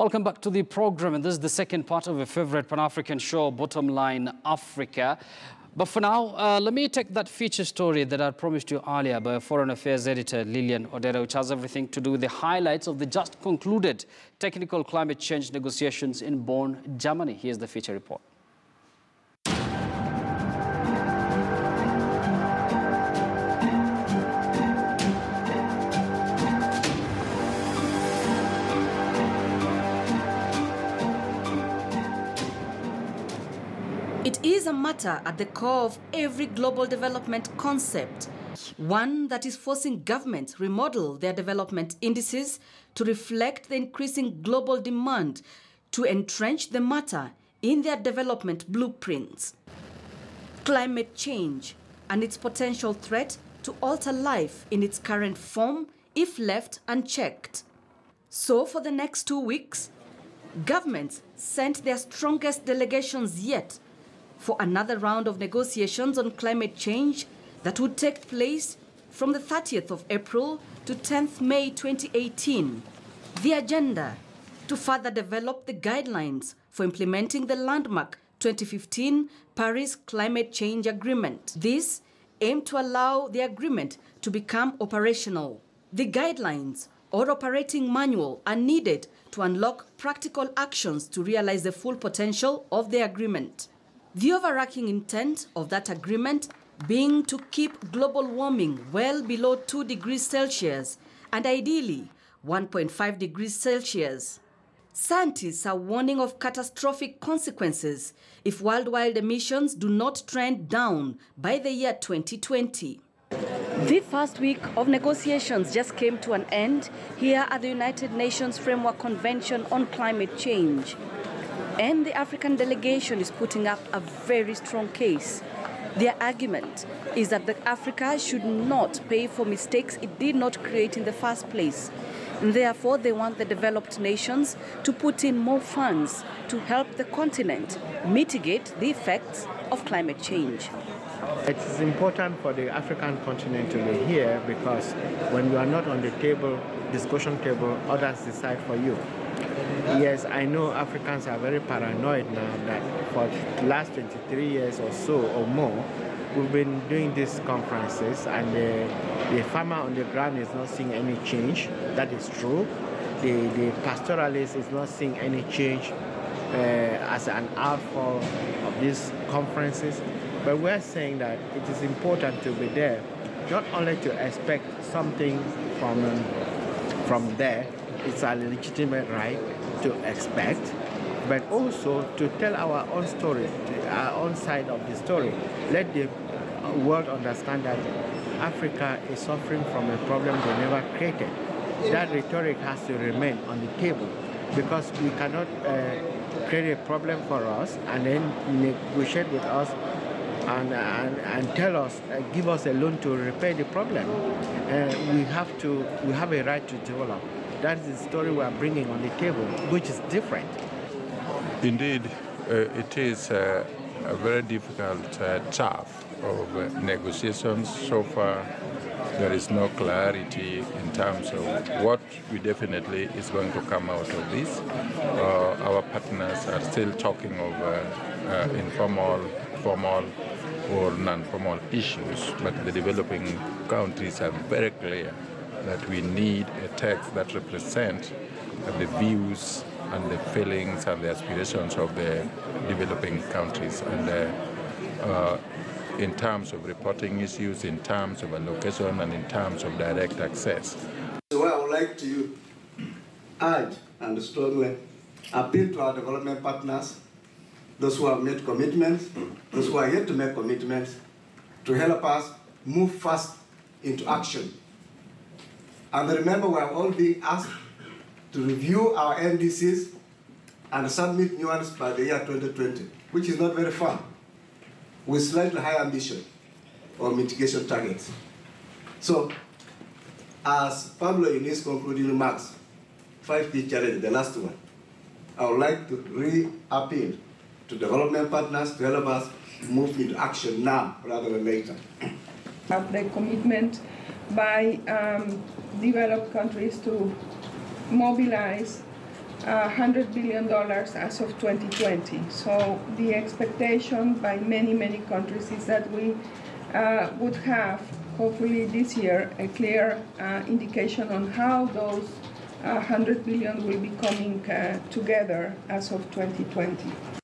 Welcome back to the program, and this is the second part of a favorite Pan-African show, Bottom Line Africa. But for now, uh, let me take that feature story that I promised you earlier by Foreign Affairs editor Lilian Odera, which has everything to do with the highlights of the just concluded technical climate change negotiations in Bonn, Germany. Here's the feature report. Is a matter at the core of every global development concept, one that is forcing governments to remodel their development indices to reflect the increasing global demand to entrench the matter in their development blueprints. Climate change and its potential threat to alter life in its current form if left unchecked. So for the next two weeks, governments sent their strongest delegations yet for another round of negotiations on climate change that would take place from the 30th of April to 10th May 2018. The agenda to further develop the guidelines for implementing the landmark 2015 Paris Climate Change Agreement. This aimed to allow the agreement to become operational. The guidelines or operating manual are needed to unlock practical actions to realize the full potential of the agreement. The overarching intent of that agreement being to keep global warming well below 2 degrees Celsius and ideally 1.5 degrees Celsius. Scientists are warning of catastrophic consequences if worldwide emissions do not trend down by the year 2020. The first week of negotiations just came to an end here at the United Nations Framework Convention on Climate Change. And the African delegation is putting up a very strong case. Their argument is that Africa should not pay for mistakes it did not create in the first place. And therefore, they want the developed nations to put in more funds to help the continent mitigate the effects of climate change. It is important for the African continent to be here because when you are not on the table, discussion table, others decide for you. Yes, I know Africans are very paranoid now that for the last 23 years or so or more, we've been doing these conferences and the, the farmer on the ground is not seeing any change. That is true. The, the pastoralist is not seeing any change uh, as an outfall of these conferences. But we're saying that it is important to be there, not only to expect something from, um, from there, it's a legitimate right to expect, but also to tell our own story, our own side of the story. Let the world understand that Africa is suffering from a problem they never created. That rhetoric has to remain on the table because we cannot uh, create a problem for us and then negotiate with us and, and, and tell us, uh, give us a loan to repair the problem. Uh, we have to, we have a right to develop. That is the story we are bringing on the table, which is different. Indeed, uh, it is uh, a very difficult uh, task of uh, negotiations. So far, there is no clarity in terms of what we definitely is going to come out of this. Uh, our partners are still talking of uh, informal, formal, or non-formal issues, but the developing countries are very clear that we need a text that represents the views and the feelings and the aspirations of the developing countries. And uh, uh, in terms of reporting issues, in terms of allocation, and in terms of direct access. So I would like to urge and strongly appeal to our development partners, those who have made commitments, those who are yet to make commitments, to help us move fast into action and remember, we are all being asked to review our NDCs and submit new ones by the year 2020, which is not very far, with slightly higher ambition or mitigation targets. So, as Pablo in his concluding remarks, 5P challenge, the last one, I would like to re-appeal to development partners to help us move into action now rather than later. Have the commitment by um, developed countries to mobilize $100 billion as of 2020. So the expectation by many, many countries is that we uh, would have, hopefully this year, a clear uh, indication on how those uh, 100 billion will be coming uh, together as of 2020.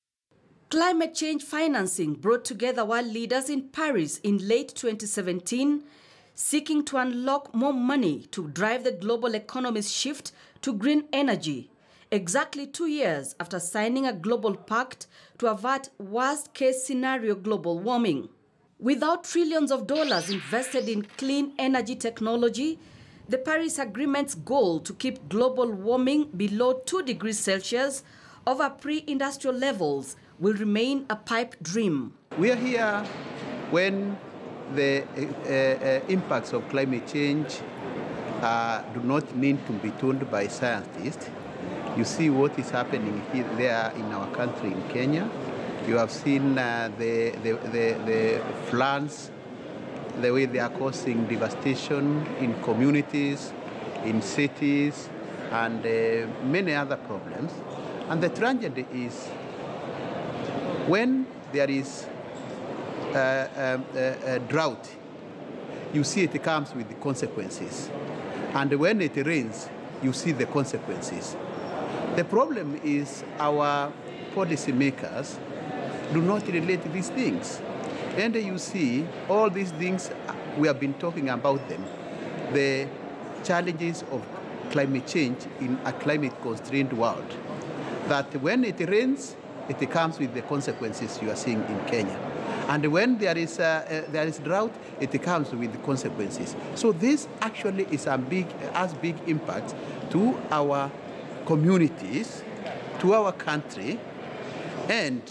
Climate change financing brought together world leaders in Paris in late 2017, seeking to unlock more money to drive the global economy's shift to green energy, exactly two years after signing a global pact to avert worst case scenario global warming. Without trillions of dollars invested in clean energy technology, the Paris Agreement's goal to keep global warming below 2 degrees Celsius over pre-industrial levels will remain a pipe dream. We are here when the uh, uh, impacts of climate change uh, do not need to be told by scientists. You see what is happening here, there in our country in Kenya. You have seen uh, the, the, the, the floods, the way they are causing devastation in communities, in cities, and uh, many other problems. And the tragedy is when there is a, a, a drought, you see it comes with the consequences. And when it rains, you see the consequences. The problem is our policymakers do not relate these things. And you see all these things, we have been talking about them. The challenges of climate change in a climate constrained world. That when it rains, it comes with the consequences you are seeing in Kenya. And when there is, uh, uh, there is drought, it comes with the consequences. So this actually is a big, has big impact to our communities, to our country, and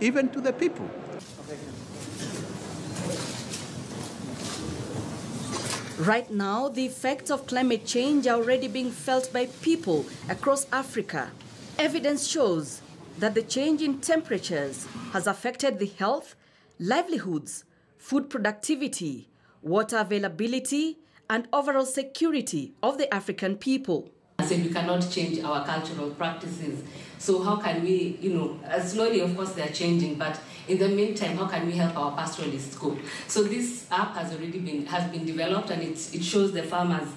even to the people. Right now, the effects of climate change are already being felt by people across Africa. Evidence shows that the change in temperatures has affected the health, livelihoods, food productivity, water availability, and overall security of the African people. I said we cannot change our cultural practices. So how can we, you know, uh, slowly of course they are changing, but in the meantime, how can we help our pastoralists cope? So this app has already been has been developed and it, it shows the farmers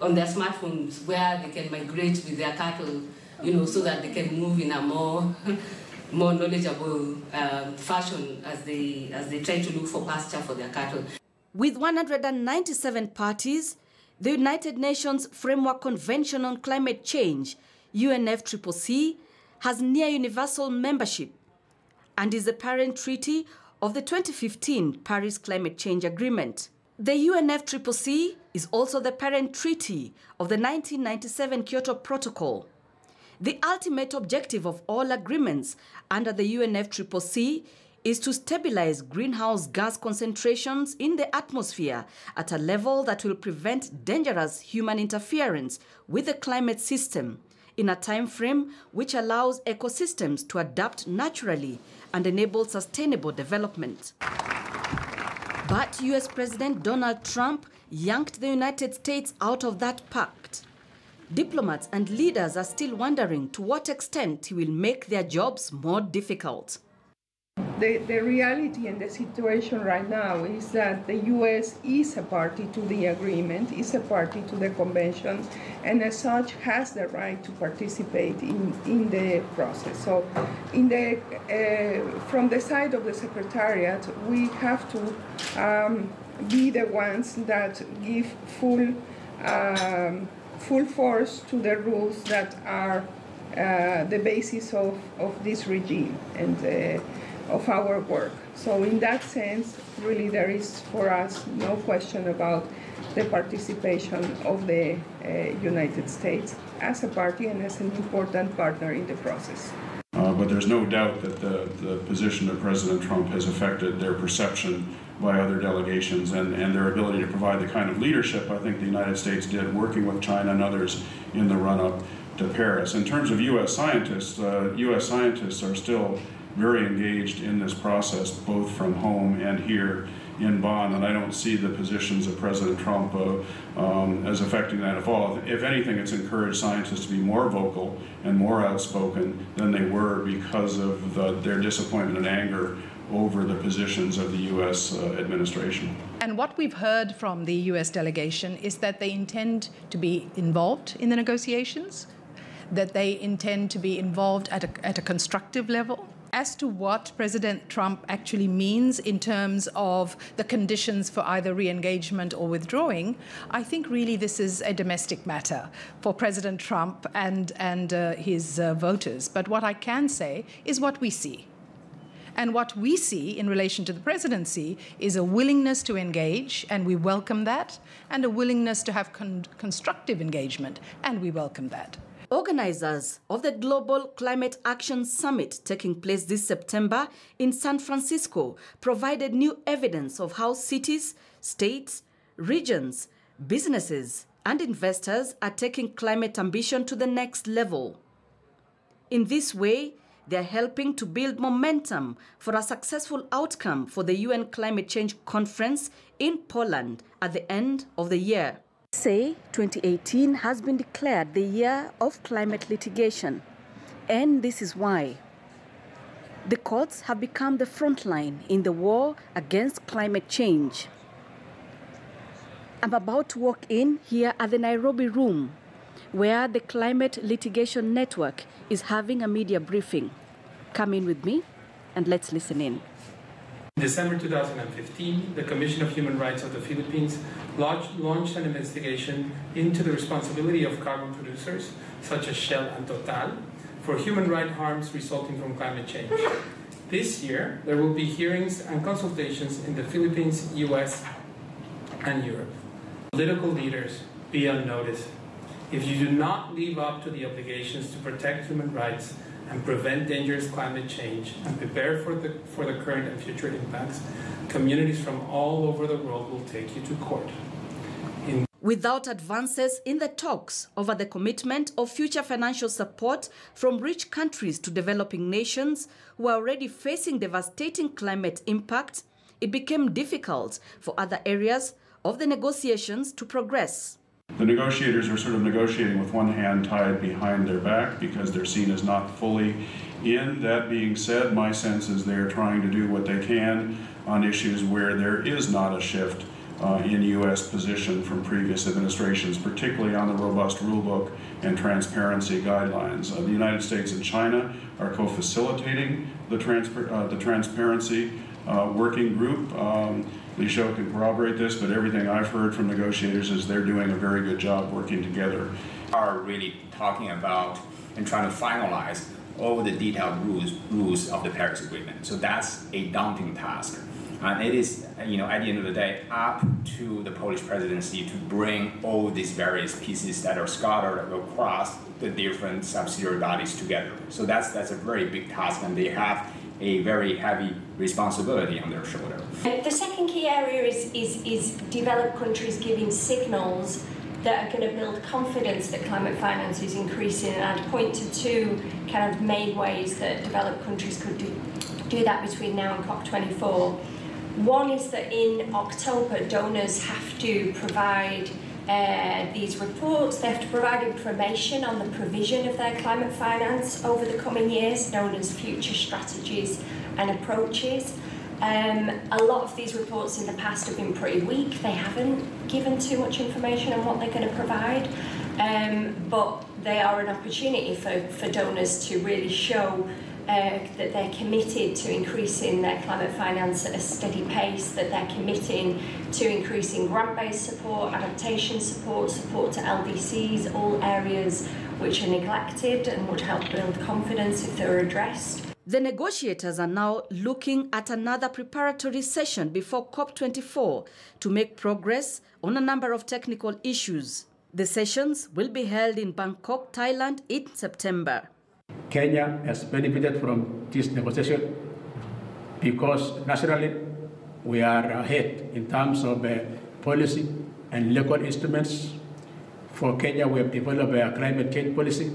on their smartphones where they can migrate with their cattle, you know, so that they can move in a more more knowledgeable um, fashion as they as they try to look for pasture for their cattle. With 197 parties, the United Nations Framework Convention on Climate Change, UNFCCC, has near universal membership and is the parent treaty of the 2015 Paris Climate Change Agreement. The UNFCCC is also the parent treaty of the 1997 Kyoto Protocol. The ultimate objective of all agreements under the UNFCCC is to stabilize greenhouse gas concentrations in the atmosphere at a level that will prevent dangerous human interference with the climate system in a time frame which allows ecosystems to adapt naturally and enable sustainable development. But US President Donald Trump yanked the United States out of that pact. Diplomats and leaders are still wondering to what extent he will make their jobs more difficult. The, the reality and the situation right now is that the U.S. is a party to the agreement, is a party to the convention, and as such has the right to participate in, in the process. So, in the, uh, from the side of the Secretariat, we have to um, be the ones that give full, um, full force to the rules that are uh, the basis of, of this regime. and. Uh, of our work. So in that sense, really there is for us no question about the participation of the uh, United States as a party and as an important partner in the process. Uh, but there's no doubt that the, the position of President Trump has affected their perception by other delegations and, and their ability to provide the kind of leadership I think the United States did working with China and others in the run-up to Paris. In terms of U.S. scientists, uh, U.S. scientists are still very engaged in this process, both from home and here in Bonn, and I don't see the positions of President Trump uh, um, as affecting that at all. If anything, it's encouraged scientists to be more vocal and more outspoken than they were because of the, their disappointment and anger over the positions of the U.S. Uh, administration. And what we've heard from the U.S. delegation is that they intend to be involved in the negotiations, that they intend to be involved at a, at a constructive level. As to what President Trump actually means in terms of the conditions for either re engagement or withdrawing, I think really this is a domestic matter for President Trump and, and uh, his uh, voters. But what I can say is what we see. And what we see in relation to the presidency is a willingness to engage, and we welcome that, and a willingness to have con constructive engagement, and we welcome that. Organizers of the Global Climate Action Summit taking place this September in San Francisco provided new evidence of how cities, states, regions, businesses, and investors are taking climate ambition to the next level. In this way, they're helping to build momentum for a successful outcome for the UN Climate Change Conference in Poland at the end of the year. Say 2018 has been declared the year of climate litigation, and this is why. The courts have become the front line in the war against climate change. I'm about to walk in here at the Nairobi room where the Climate Litigation Network is having a media briefing. Come in with me and let's listen in. In December 2015, the Commission of Human Rights of the Philippines launched an investigation into the responsibility of carbon producers, such as Shell and Total, for human rights harms resulting from climate change. This year, there will be hearings and consultations in the Philippines, US, and Europe. Political leaders, be on notice. If you do not live up to the obligations to protect human rights and prevent dangerous climate change and prepare for the, for the current and future impacts, communities from all over the world will take you to court. In Without advances in the talks over the commitment of future financial support from rich countries to developing nations who are already facing devastating climate impact, it became difficult for other areas of the negotiations to progress. The negotiators are sort of negotiating with one hand tied behind their back because they're seen as not fully in. That being said, my sense is they're trying to do what they can on issues where there is not a shift uh, in U.S. position from previous administrations, particularly on the robust rulebook and transparency guidelines. Uh, the United States and China are co-facilitating the, uh, the transparency uh, working group. Um, Li can corroborate this, but everything I've heard from negotiators is they're doing a very good job working together. Are really talking about and trying to finalize all the detailed rules rules of the Paris Agreement. So that's a daunting task. And it is, you know, at the end of the day, up to the Polish presidency to bring all these various pieces that are scattered across the different subsidiary bodies together. So that's that's a very big task, and they have a very heavy responsibility on their shoulder. The second key area is, is, is developed countries giving signals that are going to build confidence that climate finance is increasing and I'd point to two kind of main ways that developed countries could do, do that between now and COP24. One is that in October donors have to provide uh, these reports. They have to provide information on the provision of their climate finance over the coming years, known as future strategies and approaches. Um, a lot of these reports in the past have been pretty weak. They haven't given too much information on what they're going to provide, um, but they are an opportunity for, for donors to really show uh, that they're committed to increasing their climate finance at a steady pace, that they're committing to increasing grant-based support, adaptation support, support to LDCs, all areas which are neglected and would help build confidence if they're addressed. The negotiators are now looking at another preparatory session before COP24 to make progress on a number of technical issues. The sessions will be held in Bangkok, Thailand in September. Kenya has benefited from this negotiation because nationally we are ahead in terms of uh, policy and legal instruments. For Kenya, we have developed a climate change policy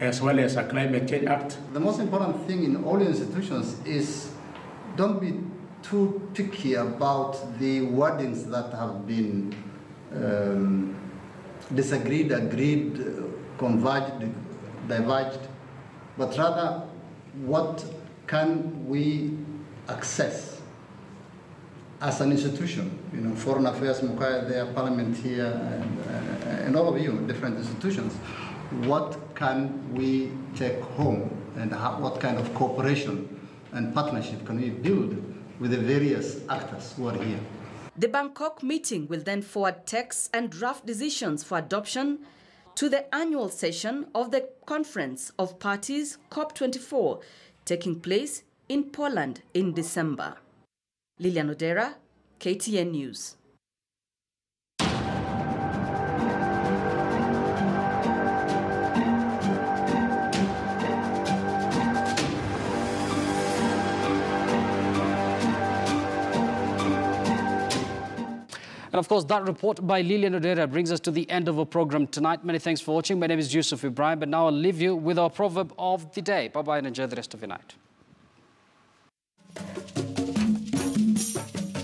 as well as a climate change act. The most important thing in all institutions is don't be too tricky about the wordings that have been um, disagreed, agreed, converged, diverged, but rather what can we access as an institution, you know, Foreign Affairs, Mukaya there, Parliament here, and, uh, and all of you, different institutions, what can we take home and how, what kind of cooperation and partnership can we build with the various actors who are here? The Bangkok meeting will then forward texts and draft decisions for adoption to the annual session of the Conference of Parties COP24 taking place in Poland in December. Lilian Odera, KTN News. And of course, that report by Lilian Odera brings us to the end of our program tonight. Many thanks for watching. My name is Yusuf Ibrahim, but now I'll leave you with our proverb of the day. Bye-bye and enjoy the rest of your night.